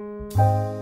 you